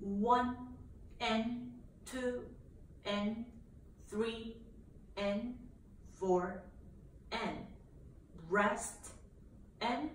one and two and three and four and rest and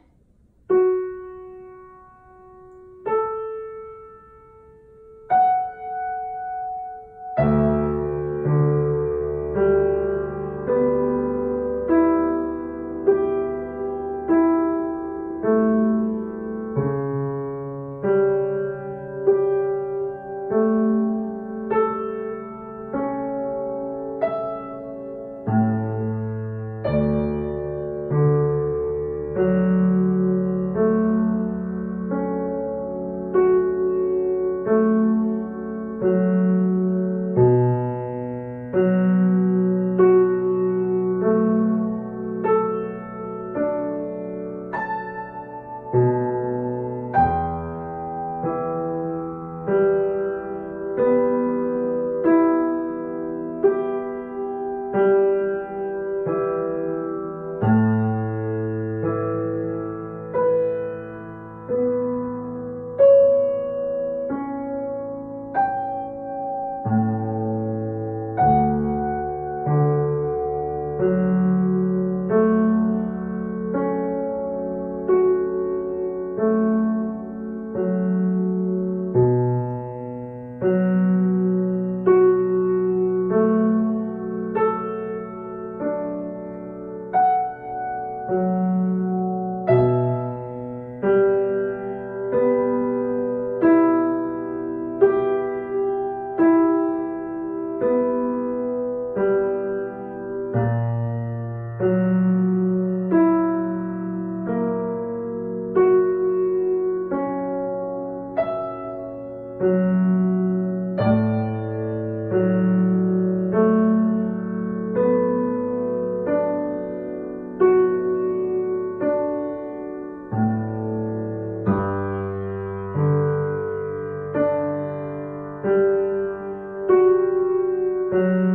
Música